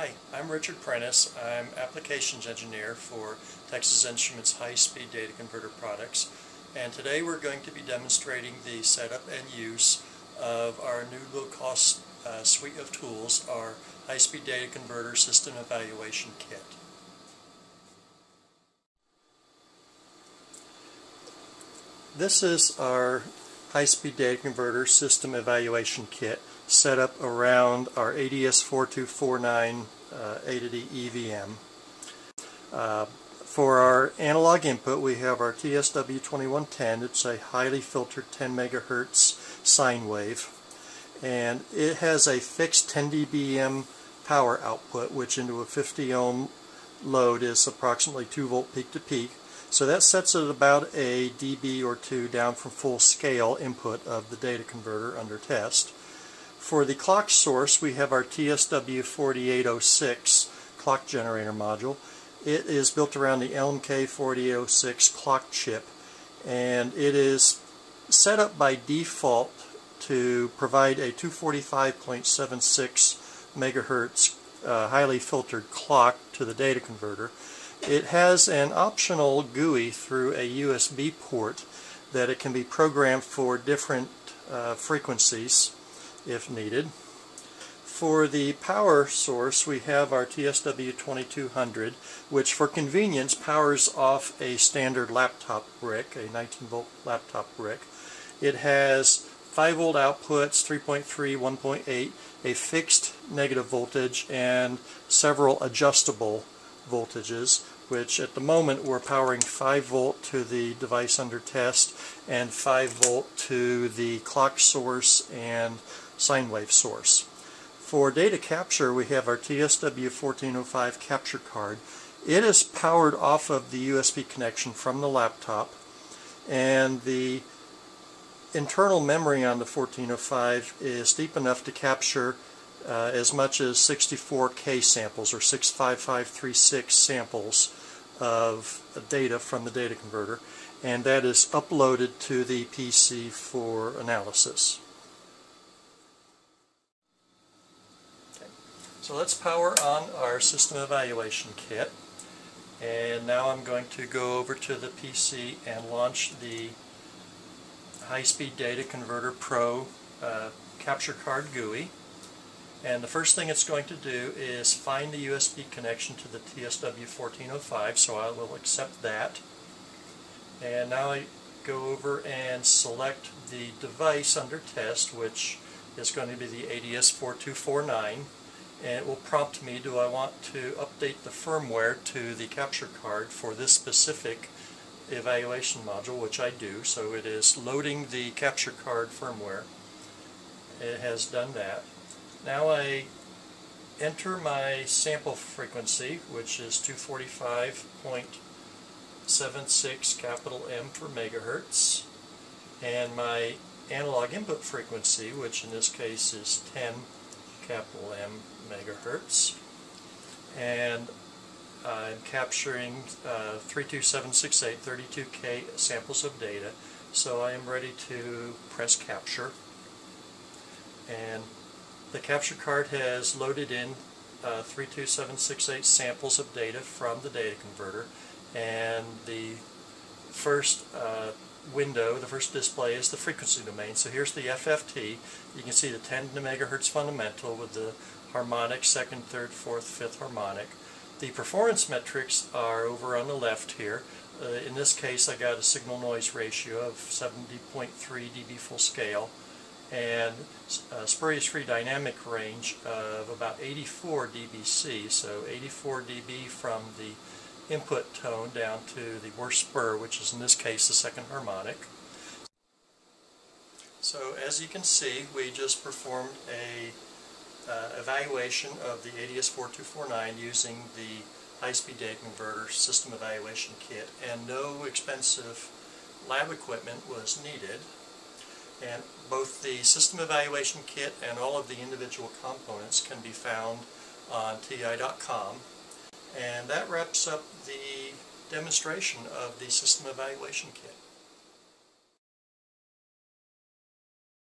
Hi, I'm Richard Prentice. I'm Applications Engineer for Texas Instruments High-Speed Data Converter products. And today we're going to be demonstrating the setup and use of our new low-cost uh, suite of tools, our High-Speed Data Converter System Evaluation Kit. This is our High-Speed Data Converter System Evaluation Kit set up around our ADS4249 uh, A to D EVM. Uh, for our analog input we have our TSW2110. It's a highly filtered 10 megahertz sine wave and it has a fixed 10 dBm power output which into a 50 ohm load is approximately 2 volt peak to peak. So that sets it about a dB or two down from full scale input of the data converter under test. For the clock source, we have our TSW4806 clock generator module. It is built around the LMK4806 clock chip, and it is set up by default to provide a 245.76 megahertz uh, highly filtered clock to the data converter. It has an optional GUI through a USB port that it can be programmed for different uh, frequencies if needed. For the power source, we have our TSW2200, which for convenience powers off a standard laptop brick, a 19 volt laptop brick. It has 5 volt outputs, 3.3, 1.8, a fixed negative voltage, and several adjustable voltages which at the moment we're powering 5 volt to the device under test and 5 volt to the clock source and sine wave source. For data capture we have our TSW1405 capture card. It is powered off of the USB connection from the laptop and the internal memory on the 1405 is deep enough to capture uh, as much as 64K samples or 65536 samples of data from the data converter and that is uploaded to the PC for analysis. So let's power on our system evaluation kit and now I'm going to go over to the PC and launch the High-Speed Data Converter Pro uh, capture card GUI and the first thing it's going to do is find the USB connection to the TSW1405, so I will accept that. And now I go over and select the device under test, which is going to be the ADS4249. And it will prompt me, do I want to update the firmware to the capture card for this specific evaluation module, which I do. So it is loading the capture card firmware. It has done that. Now I enter my sample frequency, which is 245.76 capital M per megahertz, and my analog input frequency, which in this case is 10 capital M megahertz, and I'm capturing uh, 32768 32K samples of data, so I am ready to press capture. And the capture card has loaded in uh, 32768 samples of data from the data converter. And the first uh, window, the first display is the frequency domain. So here's the FFT. You can see the 10 megahertz fundamental with the harmonic, second, third, fourth, fifth harmonic. The performance metrics are over on the left here. Uh, in this case I got a signal noise ratio of 70.3 dB full scale and a spurious free dynamic range of about 84 dBc, so 84 dB from the input tone down to the worst spur, which is in this case the second harmonic. So as you can see, we just performed a uh, evaluation of the ADS4249 using the high-speed data converter system evaluation kit, and no expensive lab equipment was needed. And both the system evaluation kit and all of the individual components can be found on TI.com. And that wraps up the demonstration of the system evaluation kit.